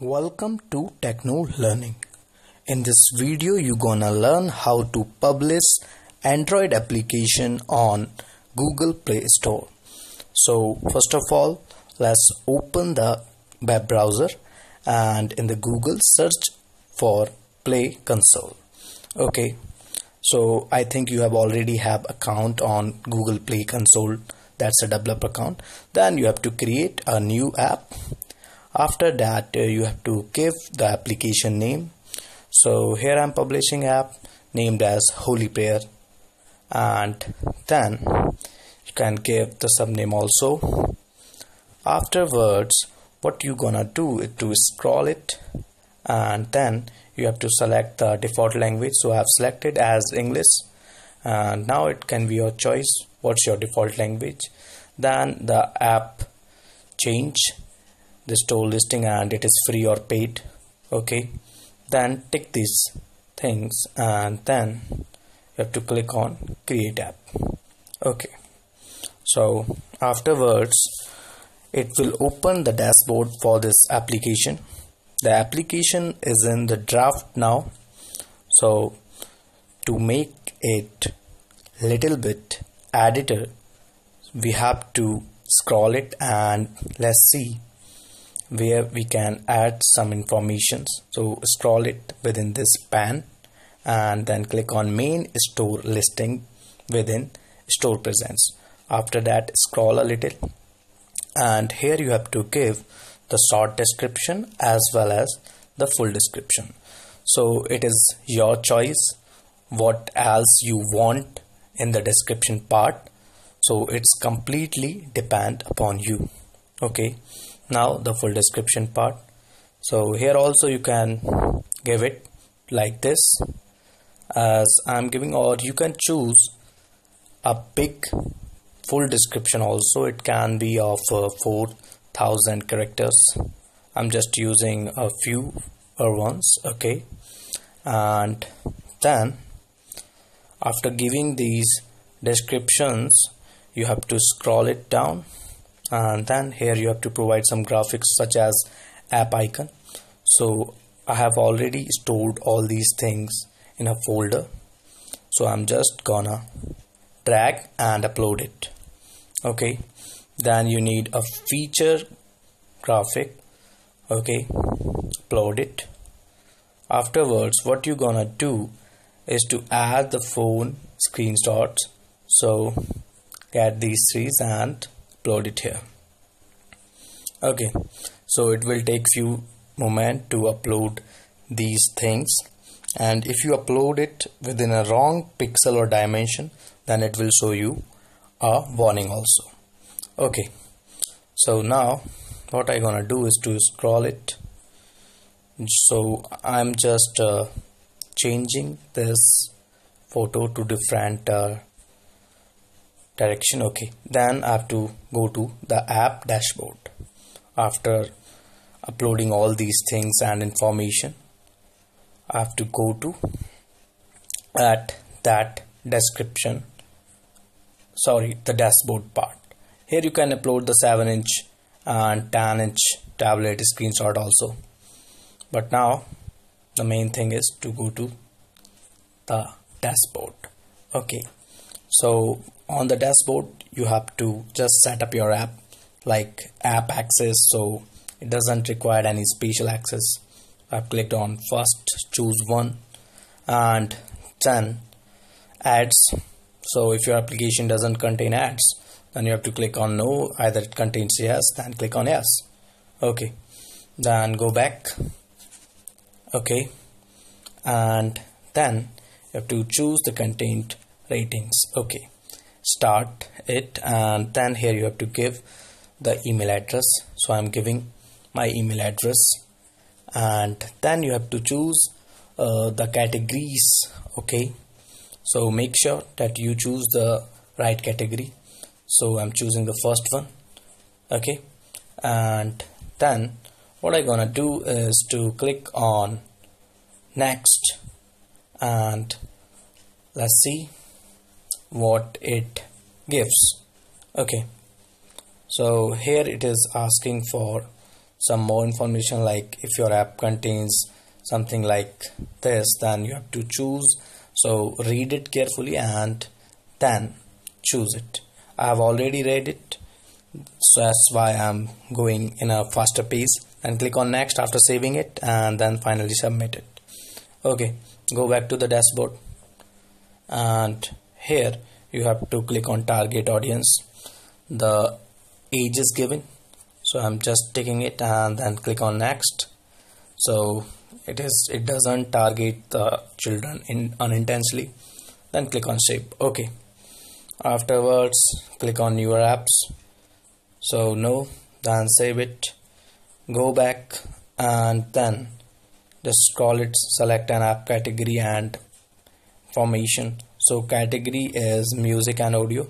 Welcome to Techno Learning. In this video you're gonna learn how to publish Android application on Google Play Store. So first of all let's open the web browser and in the Google search for Play Console. Okay so I think you have already have account on Google Play Console that's a developer account then you have to create a new app after that uh, you have to give the application name. So here I'm publishing app named as Holy Prayer. And then you can give the subname also. Afterwards what you gonna do is to scroll it. And then you have to select the default language. So I have selected as English. And now it can be your choice. What's your default language? Then the app change the store listing and it is free or paid okay? Then tick these things and then you have to click on create app okay? So afterwards it will open the dashboard for this application. The application is in the draft now. So to make it little bit editor we have to scroll it and let's see where we can add some information so scroll it within this pan and then click on main store listing within store presence. After that scroll a little and here you have to give the short description as well as the full description. So it is your choice what else you want in the description part. So it's completely depend upon you. Okay now the full description part. So here also you can give it like this. As I'm giving or you can choose a big full description also. It can be of uh, 4000 characters. I'm just using a few ones okay? And then after giving these descriptions you have to scroll it down and then here you have to provide some graphics such as app icon. So I have already stored all these things in a folder. So I'm just gonna drag and upload it. Okay? Then you need a feature graphic. Okay? Upload it. Afterwards what you gonna do is to add the phone screenshots. So get these three and upload it here. Okay so it will take few moment to upload these things. And if you upload it within a wrong pixel or dimension then it will show you a warning also. Okay so now what I gonna do is to scroll it. So I'm just uh, changing this photo to different uh, direction okay. Then I have to go to the app dashboard. After uploading all these things and information I have to go to at that description sorry the dashboard part. Here you can upload the 7 inch and 10 inch tablet screenshot also. But now the main thing is to go to the dashboard. Okay. So on the dashboard you have to just set up your app like app access so it doesn't require any special access. I've clicked on first choose one and then ads. So if your application doesn't contain ads then you have to click on no either it contains yes then click on yes. Okay. Then go back. Okay. And then you have to choose the content ratings. Okay start it and then here you have to give the email address. So I'm giving my email address and then you have to choose uh, the categories okay? So make sure that you choose the right category. So I'm choosing the first one okay? And then what I gonna do is to click on next and let's see what it gives. Okay. So here it is asking for some more information like if your app contains something like this then you have to choose. So read it carefully and then choose it. I have already read it. So that's why I'm going in a faster pace. And click on next after saving it and then finally submit it. Okay. Go back to the dashboard. And here you have to click on target audience the age is given. So I'm just taking it and then click on next. So it is it doesn't target the children in unintentionally. Then click on save okay. Afterwards click on your apps. So no then save it. Go back and then just call it select an app category and formation so category is music and audio.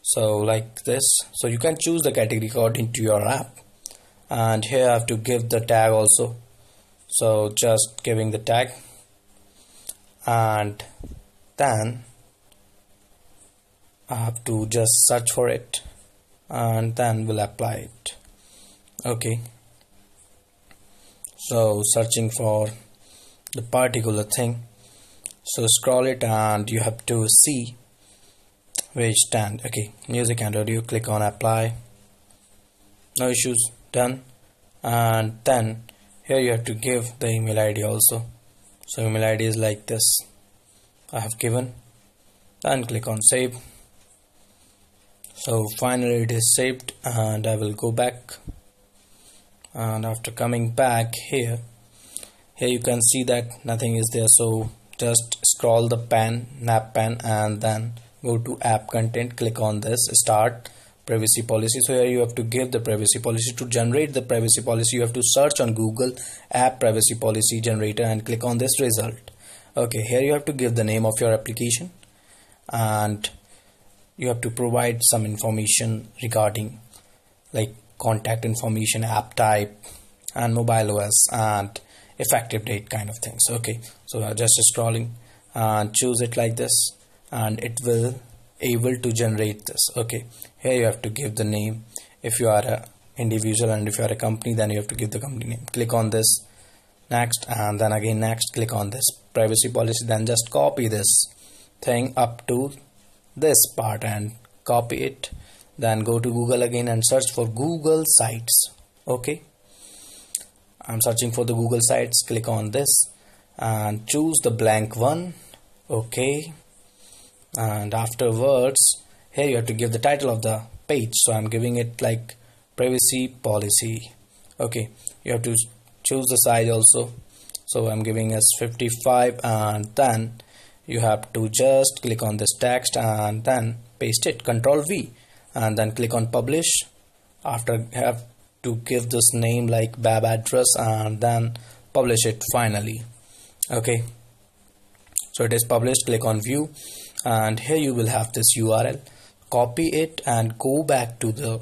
So like this. So you can choose the category according to your app. And here I have to give the tag also. So just giving the tag. And then I have to just search for it. And then we'll apply it. Okay. So searching for the particular thing so scroll it and you have to see where stand. Okay music and audio click on apply. No issues done. And then here you have to give the email id also. So email id is like this. I have given. Then click on save. So finally it is saved and I will go back. And after coming back here here you can see that nothing is there. So just scroll the pen nap pen and then go to app content click on this start privacy policy. So here you have to give the privacy policy. To generate the privacy policy you have to search on google app privacy policy generator and click on this result. Okay here you have to give the name of your application and you have to provide some information regarding like contact information app type and mobile os and effective date kind of things okay so just scrolling and choose it like this and it will able to generate this. Okay here you have to give the name. If you are a individual and if you are a company then you have to give the company name. Click on this next and then again next click on this. Privacy policy then just copy this thing up to this part and copy it. Then go to google again and search for google sites. Okay i'm searching for the google sites. Click on this and choose the blank one. Okay. And afterwards here you have to give the title of the page. So i'm giving it like privacy policy. Okay. You have to choose the size also. So i'm giving as 55 and then you have to just click on this text and then paste it. Control V and then click on publish. After have to give this name like web address and then publish it finally. Okay? So it is published click on view and here you will have this URL copy it and go back to the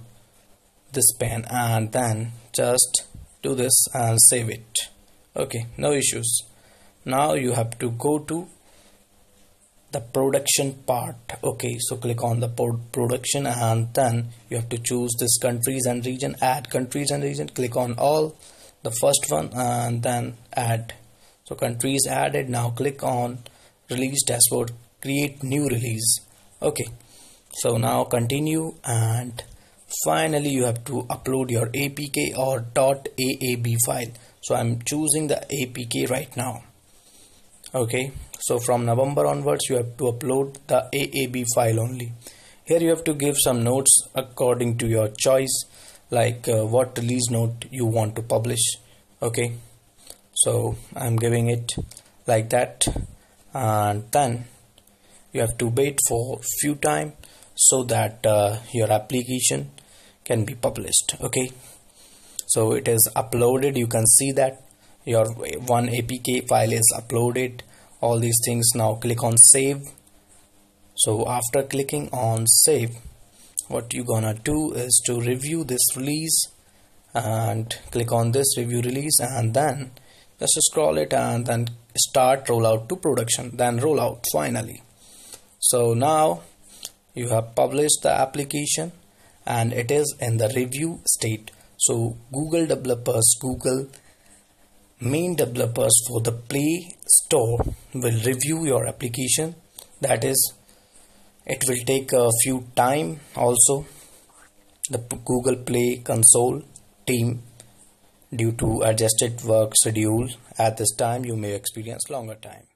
this pen and then just do this and save it. Okay? No issues. Now you have to go to the production part. Okay so click on the production and then you have to choose this countries and region add countries and region click on all the first one and then add. So countries added now click on release dashboard create new release. Okay so now continue and finally you have to upload your apk or .aab file. So i'm choosing the apk right now okay so from November onwards you have to upload the AAB file only. Here you have to give some notes according to your choice like uh, what release note you want to publish. Okay so I'm giving it like that. And then you have to wait for few time so that uh, your application can be published. Okay so it is uploaded. You can see that your one apk file is uploaded all these things now click on save. So after clicking on save what you gonna do is to review this release and click on this review release and then just scroll it and then start rollout to production then rollout finally. So now you have published the application and it is in the review state. So google developers google main developers for the play store will review your application. That is it will take a few time also. The google play console team due to adjusted work schedule at this time you may experience longer time